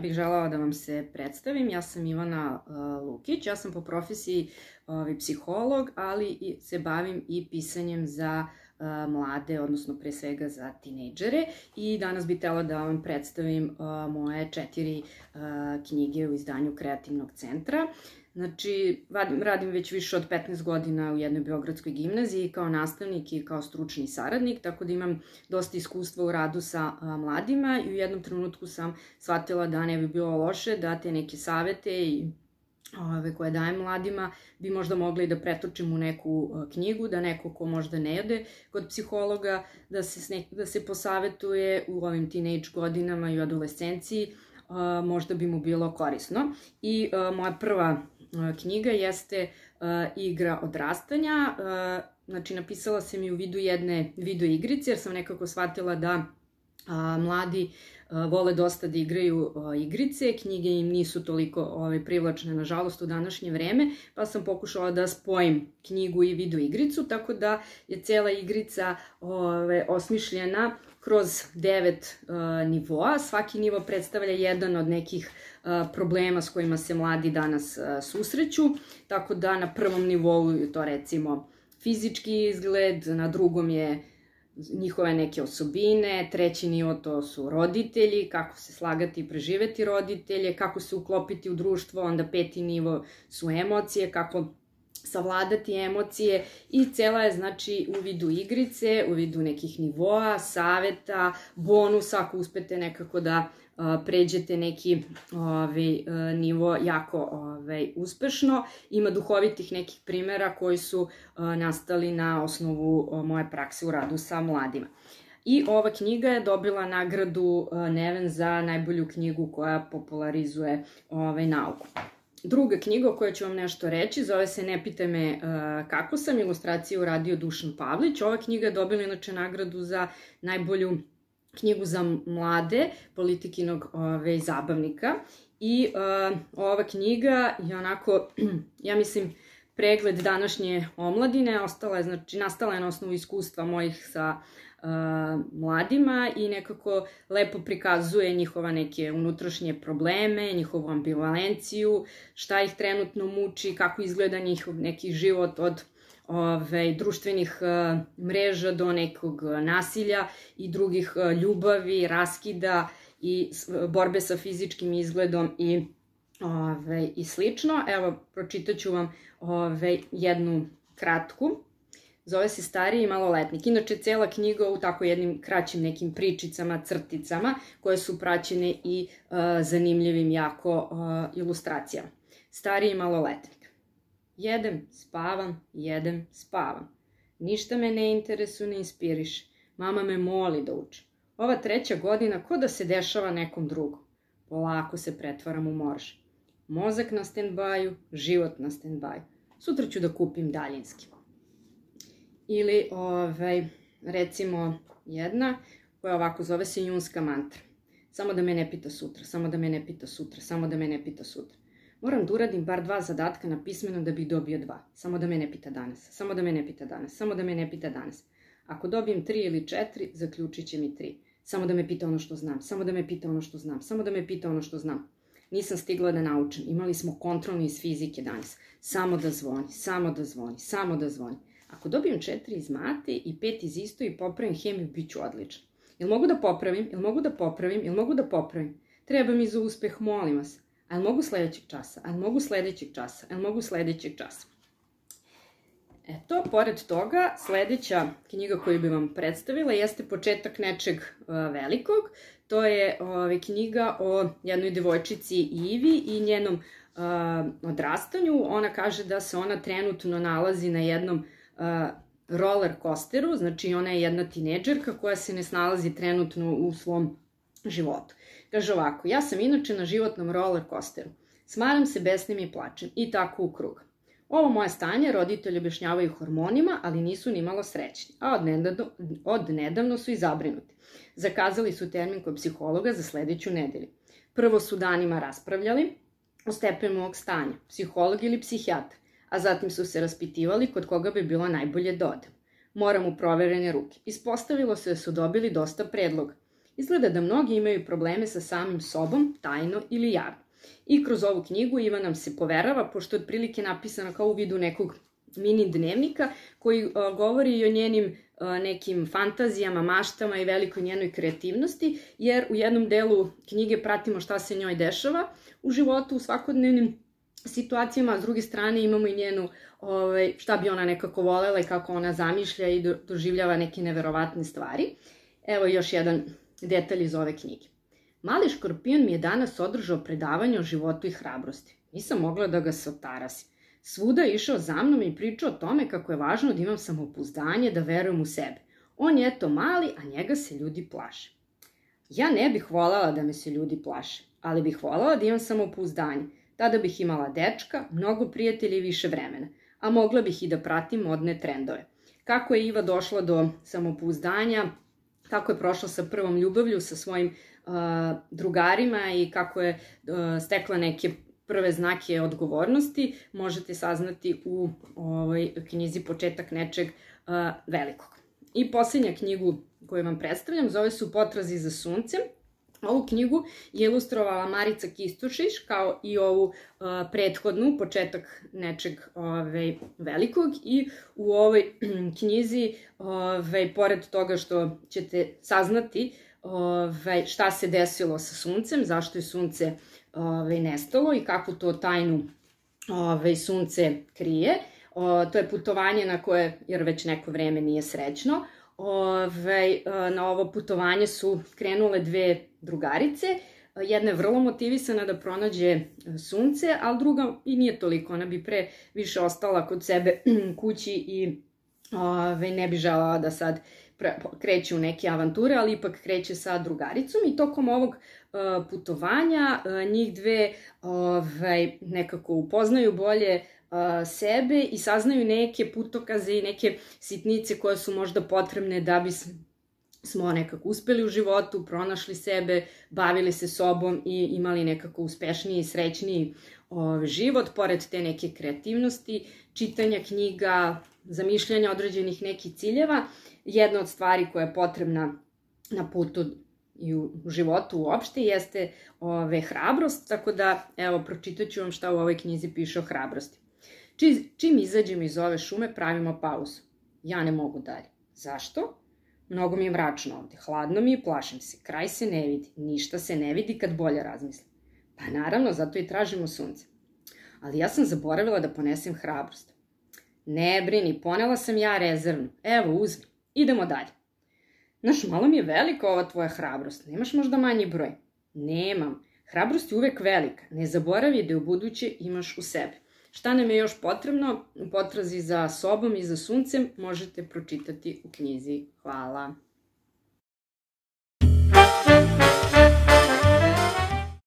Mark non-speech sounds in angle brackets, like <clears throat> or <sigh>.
bih želala da vam se predstavim. Ja sam Ivana uh, Lukić, ja sam po profesiji psiholog, ali se bavim i pisanjem za uh, mlade, odnosno pre svega za tinejdžere i danas bih tela da vam predstavim uh, moje četiri uh, knjige u izdanju Kreativnog centra. Znači, radim već više od 15 godina u jednoj Beogradskoj gimnaziji kao nastavnik i kao stručni saradnik, tako da imam dosta iskustva u radu sa a, mladima i u jednom trenutku sam shvatila da ne bi bilo loše da te neke savete i ove, koje dajem mladima bi možda mogli da pretočim u neku knjigu, da neko ko možda ne jede kod psihologa, da se, nek, da se posavetuje u ovim teenage godinama i u adolescenciji, a, možda bi mu bilo korisno. I a, moja prva knjiga jeste igra odrastanja. Znači, napisala sam i u vidu jedne video igrice, jer sam nekako shvatila da mladi vole dosta da igraju igrice, knjige im nisu toliko ovaj, privlačne, nažalost, u današnje vreme, pa sam pokušala da spojim knjigu i video igricu, tako da je cela igrica ove, osmišljena kroz devet nivoa. Svaki nivo predstavlja jedan od nekih problema s kojima se mladi danas susreću, tako da na prvom nivou je to recimo fizički izgled, na drugom je njihove neke osobine, treći nivo to su roditelji, kako se slagati i preživeti roditelje, kako se uklopiti u društvo, onda peti nivo su emocije, kako savladati emocije i cela je znači u vidu igrice, u vidu nekih nivoa, saveta, bonusa ako uspete nekako da pređete neki ovaj, nivo jako ovaj, uspešno. Ima duhovitih nekih primera koji su nastali na osnovu moje prakse u radu sa mladima. I ova knjiga je dobila nagradu Neven za najbolju knjigu koja popularizuje ovaj, nauku. Druga knjiga o kojoj ću vam nešto reći zove se Ne pitaj me uh, kako sam, ilustraciju uradio Dušan Pavlić. Ova knjiga je dobila inače nagradu za najbolju knjigu za mlade politikinog ove, zabavnika i uh, ova knjiga je onako, <clears throat> ja mislim, pregled današnje omladine, ostala je, znači, nastala je na osnovu iskustva mojih sa uh, mladima i nekako lepo prikazuje njihova neke unutrašnje probleme, njihovu ambivalenciju, šta ih trenutno muči, kako izgleda njihov neki život od ove, društvenih uh, mreža do nekog nasilja i drugih ljubavi, raskida i borbe sa fizičkim izgledom i ove, i slično. Evo, pročitaću vam ove, jednu kratku. Zove se Stariji maloletnik. Inače, cela knjiga u tako jednim kraćim nekim pričicama, crticama, koje su praćene i uh, zanimljivim jako uh, ilustracijama. Stariji maloletnik. Jedem, spavam, jedem, spavam. Ništa me ne interesuje, ne inspiriše. Mama me moli da učim. Ova treća godina ko da se dešava nekom drugom. Polako se pretvaram u morž. Mozak na stand-baju, život na stand-baju. Sutra ću da kupim daljinski. Ili, ovaj, recimo, jedna koja ovako zove se junska mantra. Samo da me ne pita sutra, samo da me ne pita sutra, samo da me ne pita sutra. Moram da uradim bar dva zadatka na pismeno da bih dobio dva. Samo da me ne pita danas, samo da me ne pita danas, samo da me ne pita danas. Ako dobijem tri ili četiri, zaključit će mi tri. Samo da me pita ono što znam, samo da me pita ono što znam, samo da me pita ono što znam. Nisam stigla da naučim. Imali smo kontrolni iz fizike danas. Samo da zvoni, samo da zvoni, samo da zvoni. Ako dobijem četiri iz mate i pet iz isto i popravim hemiju, bit ću odličan. Jel mogu da popravim? Jel mogu da popravim? Jel mogu da popravim? Treba mi za uspeh, molim vas. Ali mogu sledećeg časa, ali mogu sledećeg časa, ali mogu sledećeg časa. Eto, pored toga, sledeća knjiga koju bi vam predstavila jeste početak nečeg uh, velikog. To je uh, knjiga o jednoj devojčici Ivi i njenom uh, odrastanju. Ona kaže da se ona trenutno nalazi na jednom roller coasteru, znači ona je jedna tineđerka koja se ne snalazi trenutno u svom životu. Kaže ovako, ja sam inače na životnom roller coasteru. Smaram se besnim i plačem i tako u krug. Ovo moje stanje roditelji objašnjavaju hormonima, ali nisu ni malo srećni, a od nedavno, od nedavno su i zabrinuti. Zakazali su termin kod psihologa za sledeću nedelju. Prvo su danima raspravljali o stepenu mog stanja, psiholog ili psihijatar, a zatim su se raspitivali kod koga bi bilo najbolje da odem. Moram u proverene ruke. Ispostavilo se da su dobili dosta predloga. Izgleda da mnogi imaju probleme sa samim sobom, tajno ili javno. I kroz ovu knjigu Iva nam se poverava, pošto je otprilike napisana kao u vidu nekog mini dnevnika koji uh, govori i o njenim uh, nekim fantazijama, maštama i velikoj njenoj kreativnosti, jer u jednom delu knjige pratimo šta se njoj dešava u životu, u svakodnevnim situacijama, a s druge strane imamo i njenu ovaj, šta bi ona nekako volela i kako ona zamišlja i doživljava neke neverovatne stvari. Evo još jedan detalj iz ove knjige. Mali škorpion mi je danas održao predavanje o životu i hrabrosti. Nisam mogla da ga se otarasim. Svuda je išao za mnom i pričao o tome kako je važno da imam samopouzdanje, da verujem u sebe. On je eto mali, a njega se ljudi plaše. Ja ne bih voljela da me se ljudi plaše, ali bih voljela da imam samopouzdanje. Tada bih imala dečka, mnogo prijatelja i više vremena, a mogla bih i da pratim modne trendove. Kako je Iva došla do samopouzdanja, kako je prošla sa prvom ljubavlju, sa svojim uh, drugarima i kako je uh, stekla neke prve znake odgovornosti, možete saznati u ovoj knjizi Početak nečeg uh, velikog. I poslednja knjigu koju vam predstavljam zove se Potrazi za suncem Ovu knjigu je ilustrovala Marica Kistušiš, kao i ovu uh, prethodnu, početak nečeg ovaj, velikog. I u ovoj <clears throat> knjizi, ovaj, pored toga što ćete saznati ovaj, šta se desilo sa suncem, zašto je sunce ovaj, nestalo i kakvu to tajnu ovaj, sunce krije, o, to je putovanje na koje, jer već neko vreme nije srećno, Ove, na ovo putovanje su krenule dve drugarice. Jedna je vrlo motivisana da pronađe sunce, ali druga i nije toliko. Ona bi pre više ostala kod sebe <clears throat> kući i ove, ne bi želala da sad kreće u neke avanture, ali ipak kreće sa drugaricom i tokom ovog putovanja njih dve ove, nekako upoznaju bolje sebe i saznaju neke putokaze i neke sitnice koje su možda potrebne da bi smo nekako uspeli u životu, pronašli sebe, bavili se sobom i imali nekako uspešniji i srećniji ovaj, život, pored te neke kreativnosti, čitanja knjiga, zamišljanja određenih nekih ciljeva. Jedna od stvari koja je potrebna na putu i u životu uopšte jeste ove, hrabrost, tako da evo pročitaću vam šta u ovoj knjizi piše o hrabrosti. Či, čim izađemo iz ove šume, pravimo pauzu. Ja ne mogu dalje. Zašto? Mnogo mi je mračno ovde, hladno mi je, plašim se, kraj se ne vidi, ništa se ne vidi kad bolje razmislim. Pa naravno, zato i tražimo sunce. Ali ja sam zaboravila da ponesem hrabrost. Ne brini, ponela sam ja rezervnu. Evo, uzmi. Idemo dalje. Znaš, malo mi je velika ova tvoja hrabrost. Nemaš možda manji broj? Nemam. Hrabrost je uvek velika. Ne zaboravi da je u buduće imaš u sebi. Šta nam je još potrebno u potrazi za sobom i za suncem možete pročitati u knjizi. Hvala.